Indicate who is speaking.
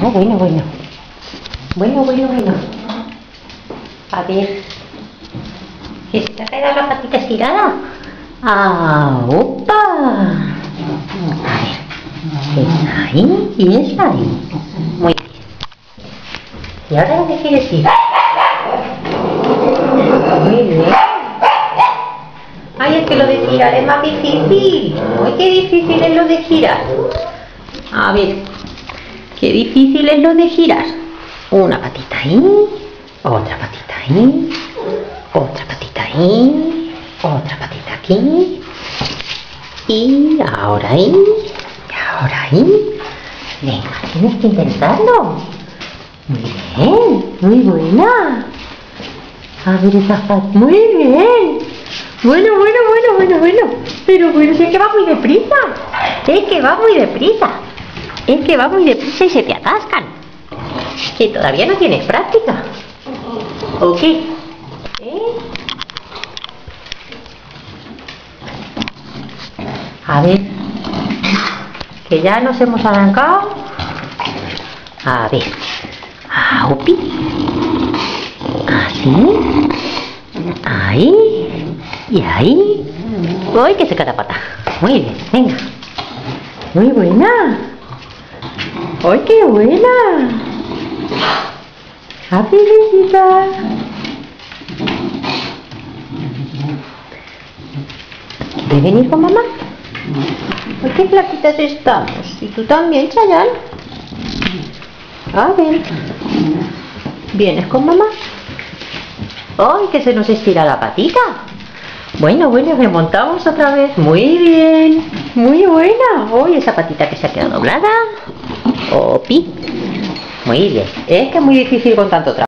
Speaker 1: Bueno, bueno, bueno. Bueno, bueno, bueno. A ver. ¿Que se te la patita estirada? ¡Ah! ¡Opa! A ver. Es ahí y es ahí. Muy bien. ¿Y ahora dónde quieres ir? Muy bien. Ay, es que lo de girar es más difícil. Ay, qué difícil es lo de girar. A ver, qué difícil es lo de girar. Una patita ahí, otra patita ahí, otra patita ahí, otra patita aquí. Y ahora ahí, y ahora ahí. Venga, tienes que intentarlo. Muy bien, muy buena. A ver esa pat- Muy bien. Bueno, bueno, bueno, bueno, bueno. Pero bueno, es que va muy deprisa. Es que va muy deprisa. Es que va muy deprisa y se te atascan. Que todavía no tienes práctica. ¿O qué? ¿Eh? A ver. Que ya nos hemos arrancado. A ver. Aupi. Así. Ahí. Y ahí. Uy, que se la pata. Muy bien, venga. Muy buena. ¡Ay, qué buena! ¡Happy visita! ¿Quieres venir con mamá? ¡Ay, qué flaquitas estamos! ¿Y tú también, Chayan? A ver. ¿Vienes con mamá? ¡Ay, que se nos estira la patita! Bueno, bueno, remontamos otra vez. Muy bien. Muy buena. Uy, esa patita que se ha quedado doblada. Opi. Muy bien. Es que es muy difícil con tanto trabajo.